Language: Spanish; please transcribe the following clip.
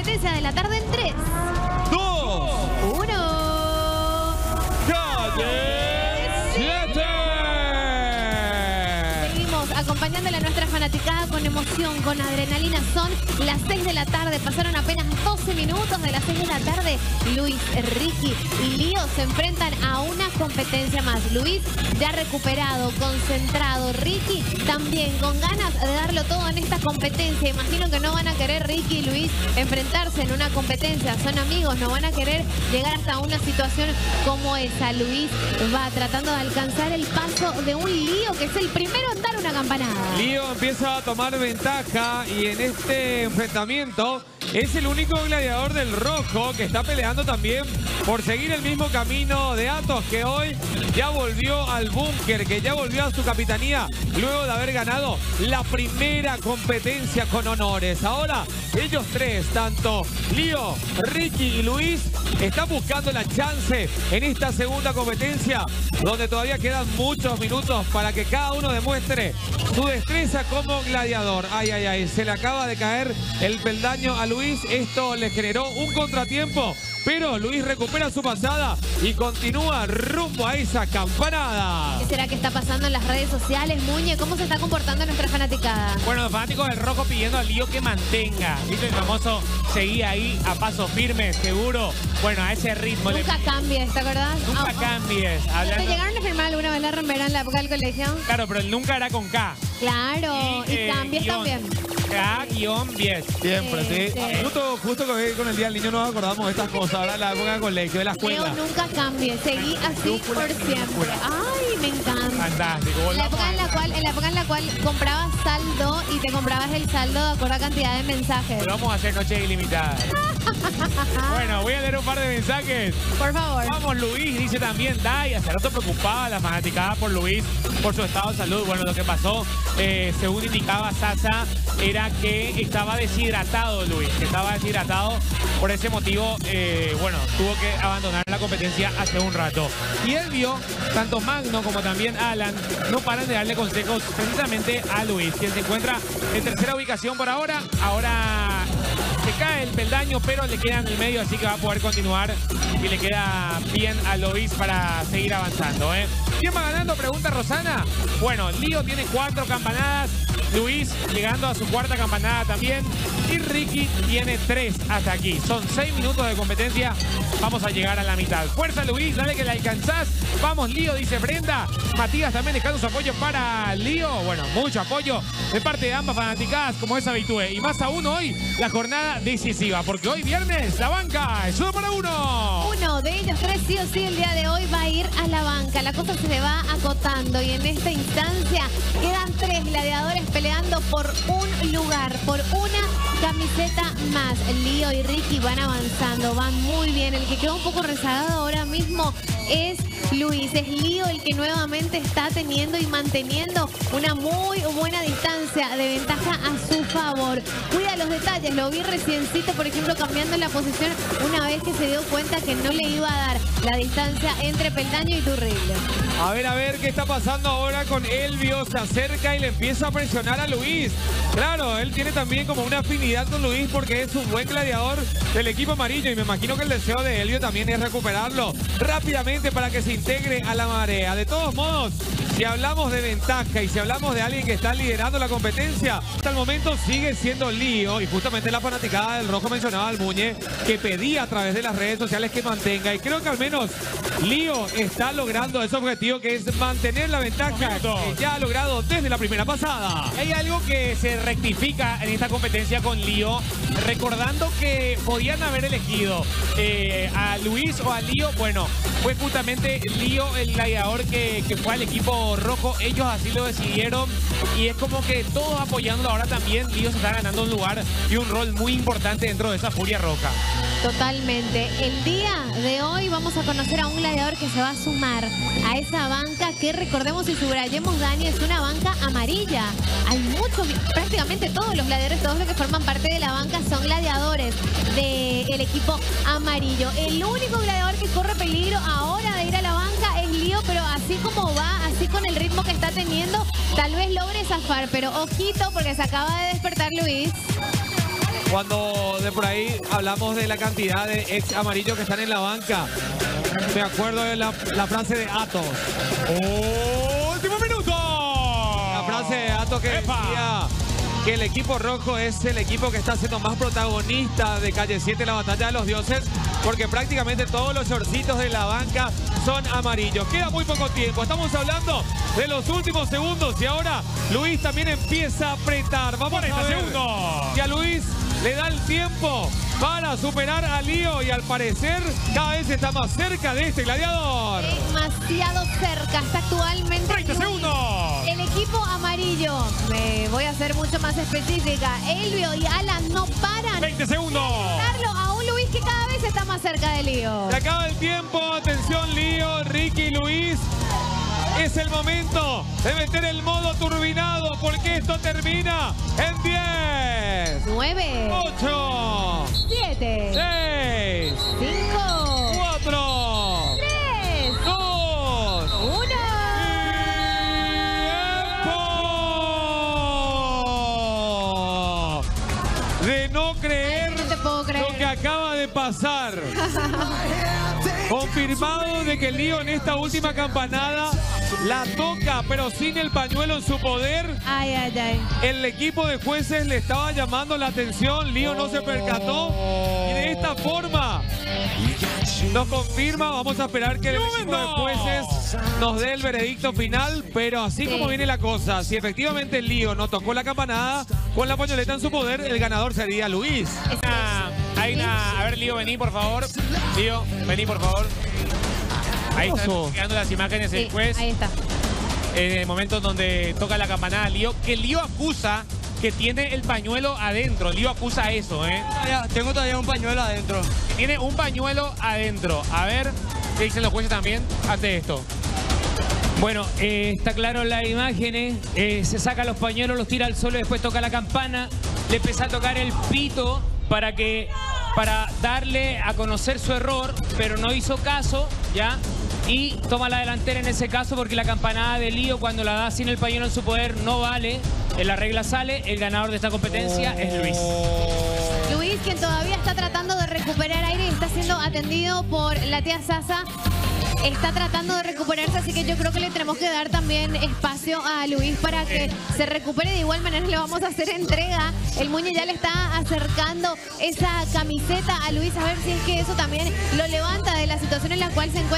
competencia de la tarde en 3, dos, 1. calle, Acompañándole a nuestra fanaticada con emoción, con adrenalina. Son las 6 de la tarde, pasaron apenas 12 minutos de las 6 de la tarde. Luis, Ricky y Lío se enfrentan a una competencia más. Luis ya recuperado, concentrado. Ricky también con ganas de darlo todo en esta competencia. Imagino que no van a querer Ricky y Luis enfrentarse en una competencia. Son amigos, no van a querer llegar hasta una situación como esa. Luis va tratando de alcanzar el paso de un Lío que es el primero en dar una campanada. Lío empieza a tomar ventaja y en este enfrentamiento es el único gladiador del rojo que está peleando también por seguir el mismo camino de Atos que hoy ya volvió al búnker, que ya volvió a su capitanía luego de haber ganado la primera competencia con honores. Ahora ellos tres, tanto Lío, Ricky y Luis, están buscando la chance en esta segunda competencia donde todavía quedan muchos minutos para que cada uno demuestre su destreza como gladiador. Ay, ay, ay, se le acaba de caer el peldaño a Luis. Esto le generó un contratiempo, pero Luis recupera su pasada y continúa rumbo a esa campanada. ¿Qué será que está pasando en las redes sociales, Muñe? ¿Cómo se está comportando nuestra fanaticada? Bueno, los fanáticos del Rojo pidiendo al Lío que mantenga. ¿Viste el famoso seguir ahí a paso firme, seguro? Bueno, a ese ritmo. le- Nunca cambies, ¿te acordás? Nunca cambies. ¿Te Hablando- llegaron a firmar alguna vez la remera en la época del colegio? Claro, pero el nunca era con K. Claro, y, eh, cambies guion. también. K-10. Siempre, sí. Sí, sí. Justo, justo que hoy con el Día del Niño nos acordamos de estas cosas. Ahora la época de colegio, de la Leo, escuela. nunca cambies, seguí así por siempre. Ay, me encanta. Fantástico. La época, en la, a- cual, en la época en la cual comprabas saldo y te comprabas el saldo de acuerdo a cantidad de mensajes. Volvamos a hacer noche ilimitada. bueno, voy a leer un par de mensajes. Por favor. Luis, dice también Dai. Hace rato preocupada la fanaticada por Luis, por su estado de salud. Bueno, lo que pasó, eh, según indicaba Sasa, era que estaba deshidratado Luis, que estaba deshidratado. Por ese motivo, eh, bueno, tuvo que abandonar la competencia hace un rato. Y él vio, tanto Magno como también Alan, no paran de darle consejos precisamente a Luis, quien se encuentra en tercera ubicación por ahora. Ahora cae el peldaño, pero le queda en el medio, así que va a poder continuar y le queda bien a Luis para seguir avanzando. ¿eh? ¿Quién va ganando? Pregunta Rosana. Bueno, Lío tiene cuatro campanadas, Luis llegando a su cuarta campanada también y Ricky tiene tres hasta aquí. Son seis minutos de competencia, vamos a llegar a la mitad. Fuerza Luis, dale que la alcanzás. Vamos Lío, dice Brenda. Matías también dejando su apoyo para Lío. Bueno, mucho apoyo de parte de ambas fanaticadas como es habitué. Y más aún hoy, la jornada decisiva, porque hoy viernes la banca es uno para uno. Uno de ellos tres sí o sí el día de hoy va a ir a la banca. La cosa se le va acotando y en esta instancia quedan tres gladiadores por un lugar, por una camiseta más. Lío y Ricky van avanzando, van muy bien. El que quedó un poco rezagado ahora mismo es Luis. Es Lío el que nuevamente está teniendo y manteniendo una muy buena distancia de ventaja a su favor. Cuida los detalles, lo vi reciencito, por ejemplo, cambiando la posición una vez que se dio cuenta que no le iba a dar la distancia entre Peldaño y Turrile. A ver, a ver qué está pasando ahora con Elvio. Se acerca y le empieza a presionar a Luis. Claro, él tiene también como una afinidad con Luis porque es un buen gladiador del equipo amarillo y me imagino que el deseo de Elvio también es recuperarlo rápidamente para que se integre a la marea. De todos modos, si hablamos de ventaja y si hablamos de alguien que está liderando la competencia, hasta el momento sigue siendo Lío y justamente la fanaticada del rojo mencionaba al Muñe que pedía a través de las redes sociales que mantenga y creo que al menos Lío está logrando ese objetivo que es mantener la ventaja que ya ha logrado desde la primera pasada. Hay algo que se rectifica en esta competencia con Lío, recordando que podían haber elegido eh, a Luis o a Lío. Bueno, fue justamente Lío el gladiador que, que fue al equipo rojo. Ellos así lo decidieron y es como que todos apoyándolo ahora también. Lío se está ganando un lugar y un rol muy importante dentro de esa furia roja. Totalmente. El día de hoy vamos a conocer a un gladiador que se va a sumar a esa banca que recordemos y subrayemos, Dani, es una banca amarilla. Hay muchos, prácticamente todos los gladiadores, todos los que forman parte de la banca son gladiadores del equipo amarillo. El único gladiador que corre peligro ahora de ir a la banca pero así como va, así con el ritmo que está teniendo, tal vez logre zafar, pero ojito porque se acaba de despertar Luis. Cuando de por ahí hablamos de la cantidad de ex amarillos que están en la banca. Me acuerdo de la, la frase de Atos. ¡Último minuto! La frase de Atos que ¡Epa! decía que el equipo rojo es el equipo que está siendo más protagonista de Calle 7 en la batalla de los dioses, porque prácticamente todos los shortcitos de la banca son amarillos. Queda muy poco tiempo, estamos hablando de los últimos segundos y ahora Luis también empieza a apretar. Vamos 40 a ver segundos. si a Luis le da el tiempo para superar a Lío y al parecer cada vez está más cerca de este gladiador. Demasiado cerca. Está actualmente. 30 Luis. segundos. El equipo amarillo. Me voy a ser mucho más específica. Elvio y Alan no paran. 20 segundos. Darlo a un Luis que cada vez está más cerca de Lío. Se acaba el tiempo, atención Lío, Ricky, Luis. Es el momento de meter el modo turbinado porque esto termina en 10, 9, 8, 7, 6, 5, acaba de pasar. Confirmado de que Lío en esta última campanada la toca, pero sin el pañuelo en su poder. Ay, ay, ay. El equipo de jueces le estaba llamando la atención, Lío no se percató y de esta forma nos confirma, vamos a esperar que el equipo de jueces nos dé el veredicto final, pero así Sí. como viene la cosa, si efectivamente el Lío no tocó la campanada con la pañoleta en su poder, el ganador sería Luis. Ah, hay una- A ver, Lío, vení, por favor. Lío, vení, por favor. Ahí están quedando las imágenes del Sí, juez. ahí está. En el momento donde toca la campanada Lío, que Lío acusa que tiene el pañuelo adentro. Lío acusa eso, ¿eh? Ya, tengo todavía un pañuelo adentro. Tiene un pañuelo adentro. A ver, ¿qué dicen los jueces también ante esto? Bueno, eh, está claro las imágenes. eh, se saca los pañuelos, los tira al suelo, después toca la campana. Le empieza a tocar el pito para que para darle a conocer su error, pero no hizo caso, ¿ya? Y toma la delantera en ese caso porque la campanada de lío cuando la da sin el pañuelo en su poder no vale. En la regla sale, el ganador de esta competencia es Luis. Luis, quien todavía está tratando de recuperar aire y está siendo atendido por la tía Sasa. Está tratando de recuperarse, así que yo creo que le tenemos que dar también espacio a Luis para que se recupere. De igual manera le vamos a hacer entrega. El Muñe ya le está acercando esa camiseta a Luis a ver si es que eso también lo levanta de la situación en la cual se encuentra.